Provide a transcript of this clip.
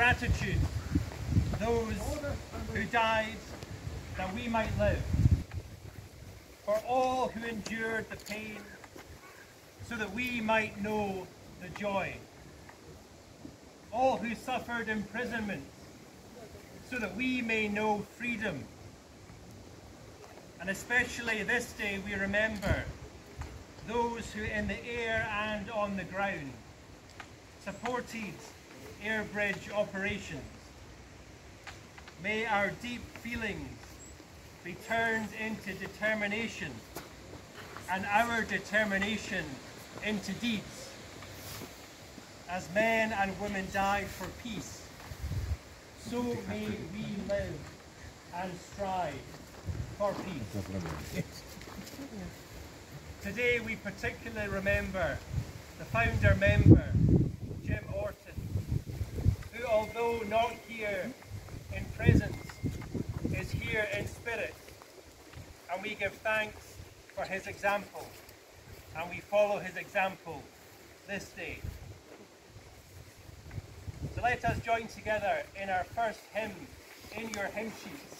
gratitude those who died that we might live, for all who endured the pain so that we might know the joy, all who suffered imprisonment so that we may know freedom. And especially this day we remember those who in the air and on the ground supported air bridge operations. May our deep feelings be turned into determination and our determination into deeds. As men and women died for peace, so may we live and strive for peace. Today we particularly remember the founder member, although not here in presence, is here in spirit. And we give thanks for his example. And we follow his example this day. So let us join together in our first hymn in your hymn sheets.